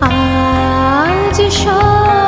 ah ah